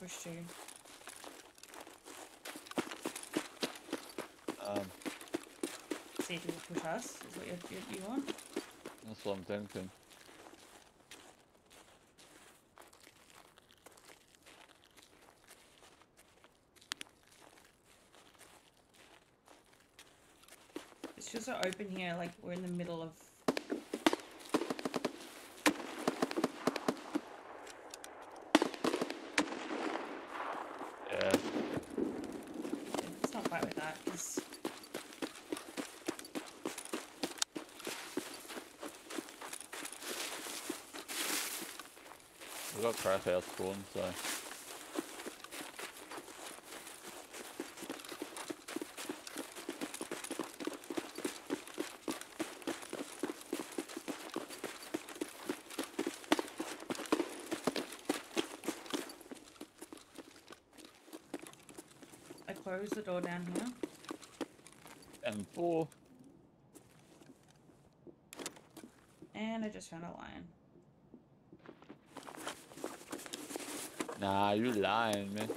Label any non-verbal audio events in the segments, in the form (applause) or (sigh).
Where are we gonna push to? Um, See if you push us, is what you, you, you want? that's what I'm thinking. It's just so open here, like we're in the middle of Yeah. let's not fight with that, because We've got crash house spawn, so. I close the door down here. And four. And I just found a lion. Nah, you lying, man.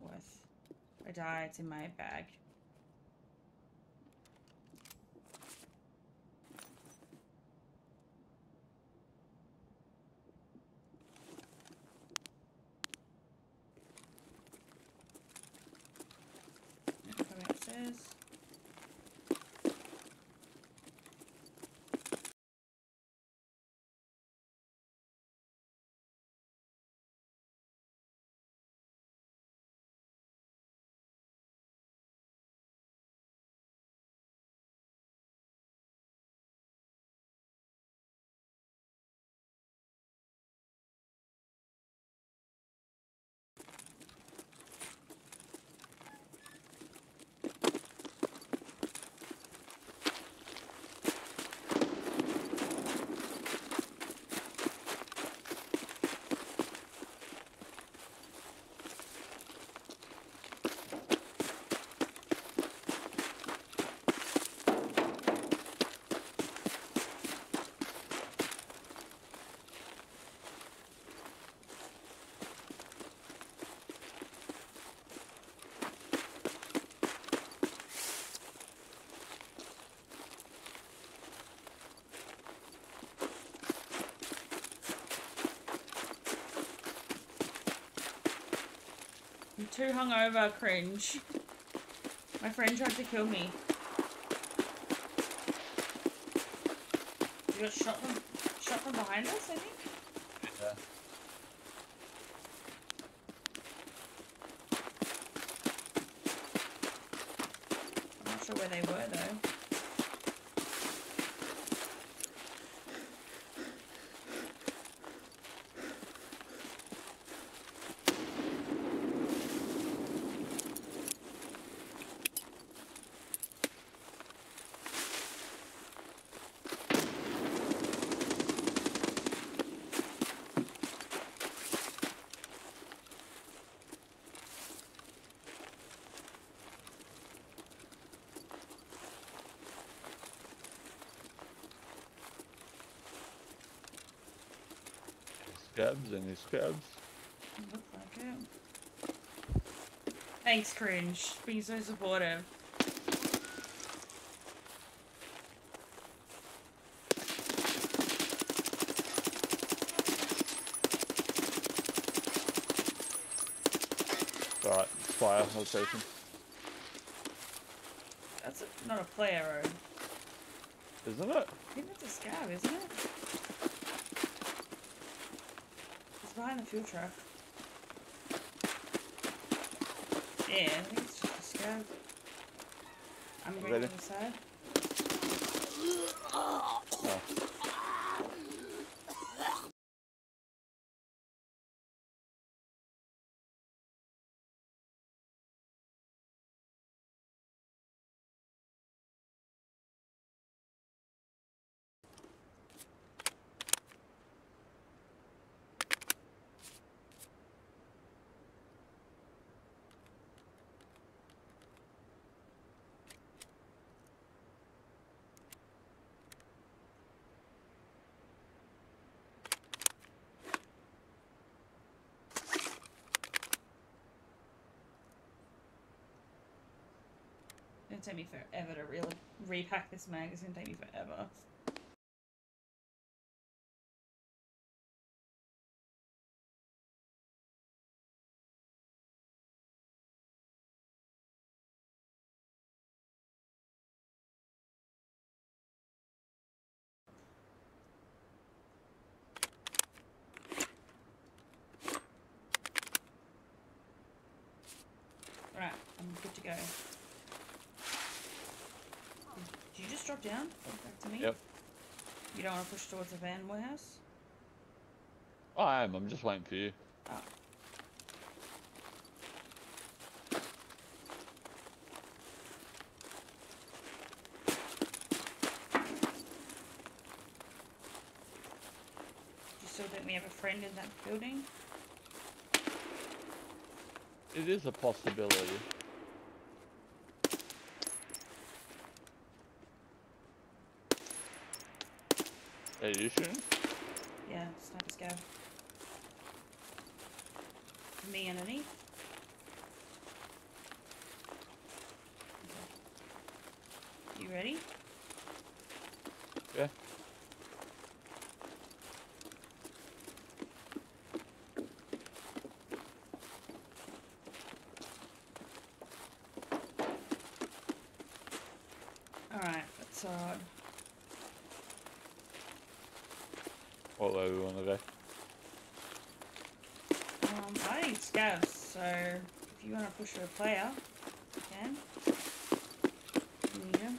Worth. If I die, it's in my bag. Coming upstairs. I'm too hungover, cringe. My friend tried to kill me. You got shot from shot from behind us, I think. Yeah. I'm not sure where they were though. Scavs and his scavs. Looks like it. Thanks, cringe. Being so supportive. Alright, fire rotation. That's a, not a player road. Isn't it? I think that's a scav, isn't it? It's behind the fuel truck. Yeah, I think it's just a scav. I'm to the side. Oh. Gonna take me forever to really repack this mag. It's take me forever. Right, I'm good to go. Did you just drop down? Back to me? Yep. You don't want to push towards the van warehouse? Oh, I am. I'm just waiting for you. Oh. You still think we have a friend in that building? It is a possibility. Are you shooting? Yeah, sniper scav. Me underneath. Okay. You ready? Yeah. Alright, let's uh What way we want to go? um I need scavs, so if you wanna push for a player, you can. Yeah.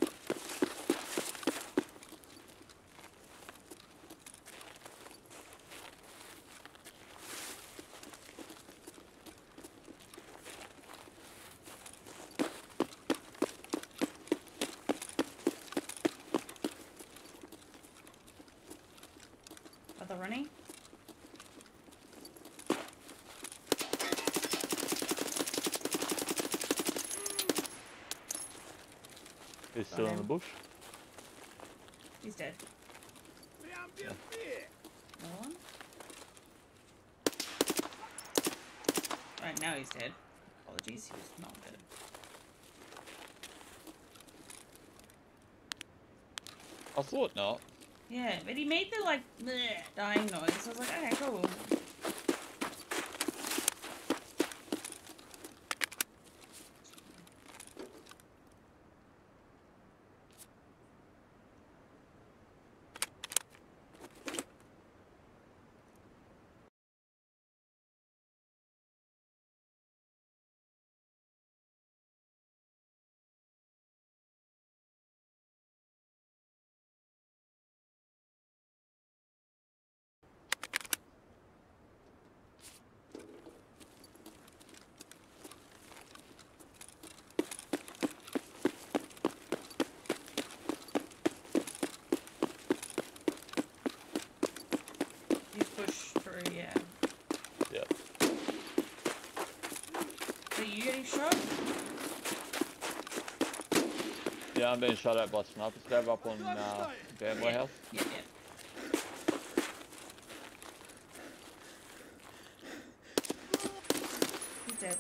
Are they running? He's still in the bush. He's dead. No one? Right, now he's dead. Apologies, he was not dead. I thought not. Yeah, but he made the like bleh, dying noise. I was like, okay, cool. He's pushed through, yeah. Yep. Getting shot? Yeah, I'm being shot at by snipers. Grab up on uh, van Yeah. warehouse. Yeah, yeah. He's dead.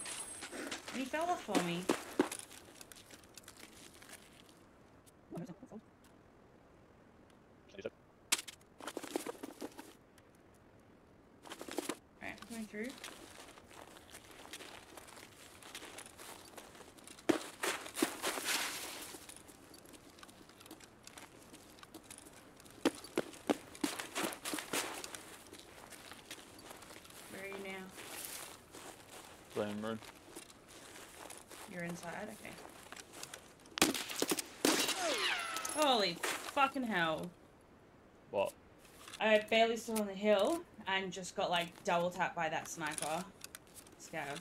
And he fell off for me. Alright, I'm going through. Where are you now? Flame room. You're inside? Okay. Holy fucking hell. What? I barely stood on the hill and just got like double tapped by that sniper. Scav.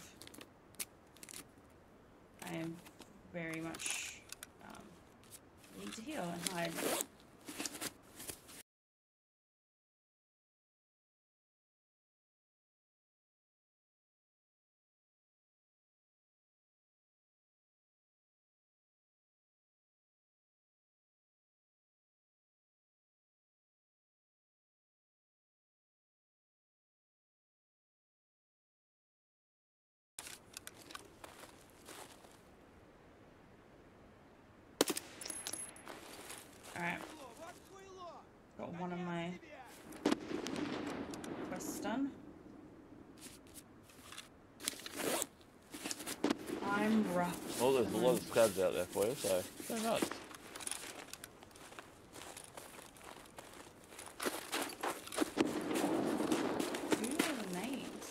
Well, there's a lot of scavs out there for you, so go nuts. Who are the names?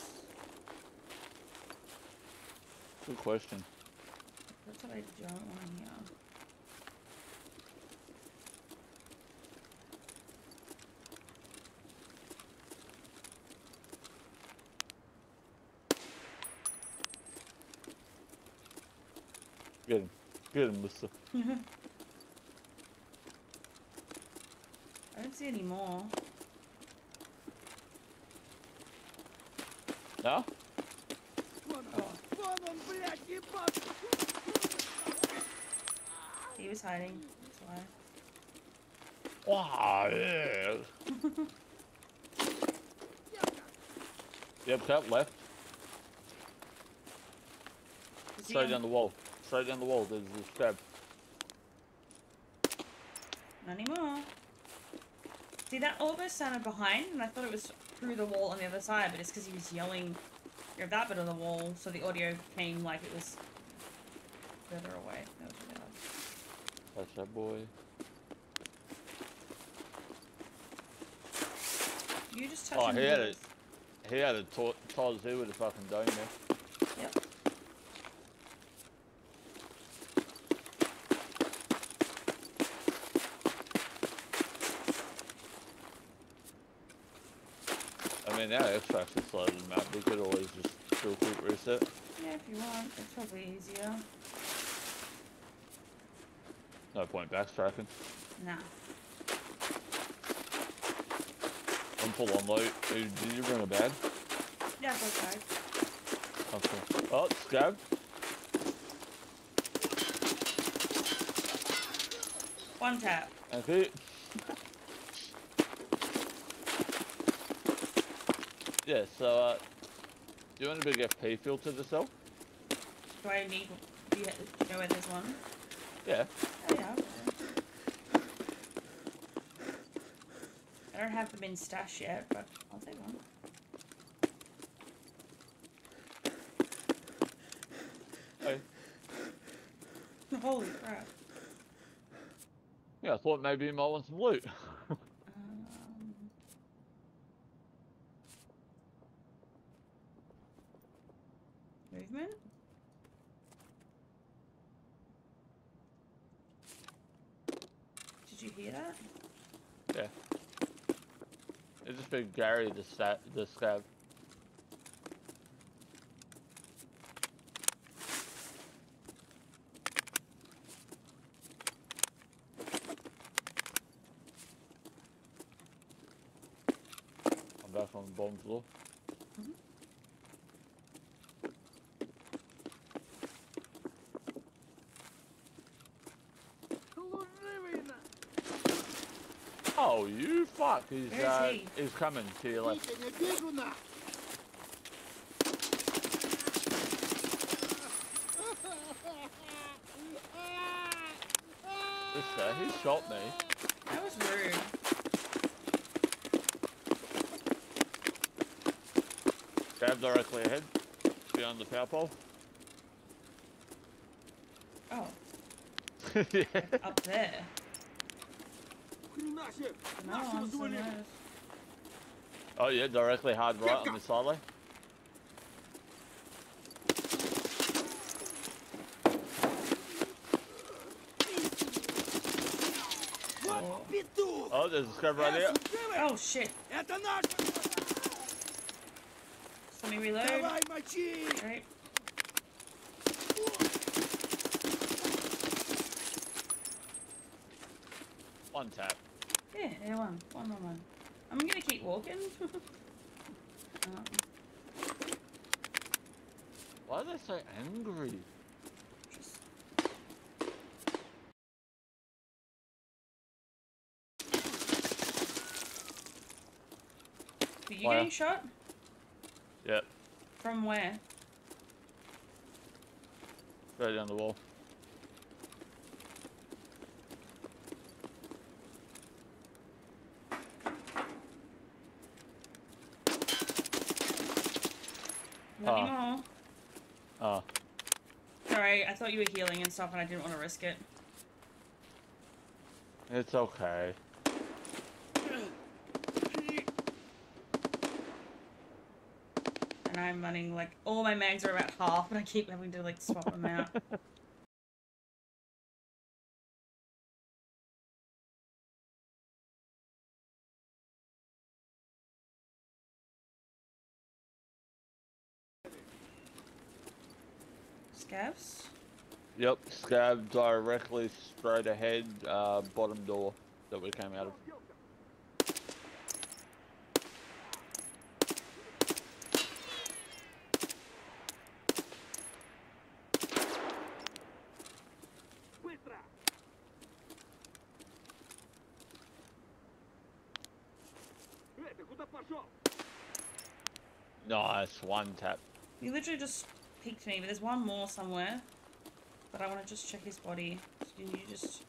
Good question. That's what I don't want hear. Get him, mister. (laughs) I don't see any more. No? Oh, he was hiding. That's why. Wow, yeah. (laughs) yep, cap left. Straight down the wall. Straight down the wall. There's a scav. Not anymore. See, that almost sounded behind, and I thought it was through the wall on the other side, but it's because he was yelling near that bit of the wall, so the audio came like it was further away. That was really loud. That's that boy. You just touching Oh, he had. He had it tight tight as he with a fucking dome there. Mean, our extracts are slow the map. We could always just do a quick reset. Yeah, if you want. It's probably easier. No point backtracking. Nah. I'm full on loot. Did you bring a bag? Yeah, go back. Okay. Oh, scav. One tap. That's it. Yeah, so, uh, do you want a big FP filter to sell? Do I need... Do you, know where there's one? Yeah. Oh, yeah. I don't have them in stash yet, but I'll take one. Hey. Holy crap. Yeah, I thought maybe you might want some loot. (laughs) Um, movement? Did you hear that? yeah. Just Gary the scav. I'm back on the bottom floor. Oh, you fuck! He's uh, he? he's coming to your left. This guy, he shot me. That was rude. Grab directly ahead, beyond the power pole. Oh, (laughs) yeah. up there. No, I'm so nervous. Oh yeah, directly hard right on the silo. Oh. oh, there's a scrub right there. Oh shit. Let me reload. Alright. One tap. Yeah, yeah, one. One, one, one. I'm gonna keep walking. (laughs) um, Why are they so angry? just... Are you Fire. getting shot? Yep, From where? right down the wall. Not Ah. anymore. Oh, Sorry, I thought you were healing and stuff and I didn't want to risk it. it's okay. And I'm running like all my mags are about half, and I keep having to like swap them out. (laughs) Yep, scav directly straight ahead, uh, bottom door that we came out of. Nice, one tap. You literally just picked me, but there's one more somewhere. But I want to just check his body. So can you just...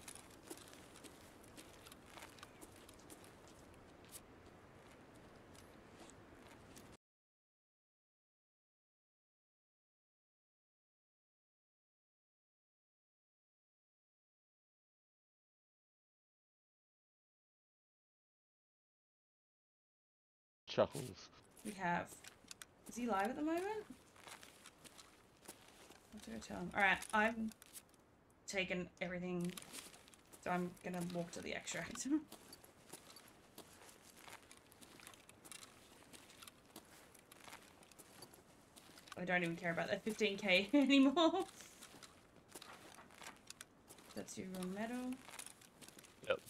Chuckles. We have. Is he live at the moment? What did I tell him? Alright, I've taken everything. So I'm gonna walk to the extract. (laughs) I don't even care about that 15k (laughs) anymore. That's your raw metal. Yep.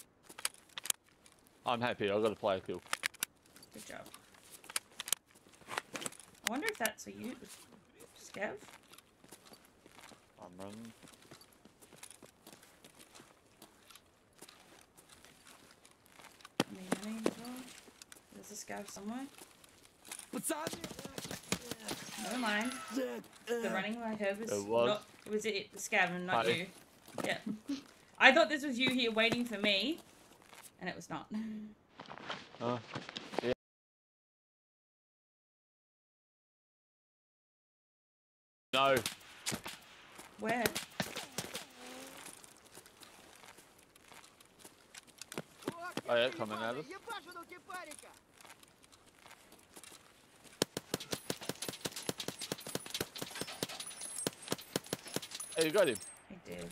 I'm happy, I got a player kill. Good job. I wonder if that's a you, Scav? I'm running. I running as well? Is this guy somewhere? What's up? Never mind. The running I heard was, it was. not was it the scav and not Hi. you. Yeah. I thought this was you here waiting for me, and it was not. Oh. Yeah. No. Where? Oh, yeah, coming at us. Hey, you got him. I did.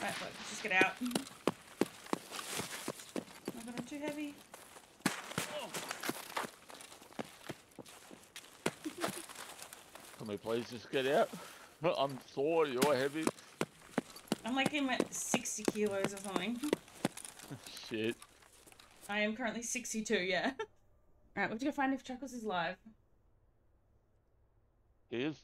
Alright, look, just get out. Oh god, I'm too heavy. Can we please just get out? (laughs) I'm sore, you're heavy. I'm like in at 60 kilos or something. Shit. I am currently 62, yeah. (laughs) Alright, we have to go find if Chuckles is live. He is.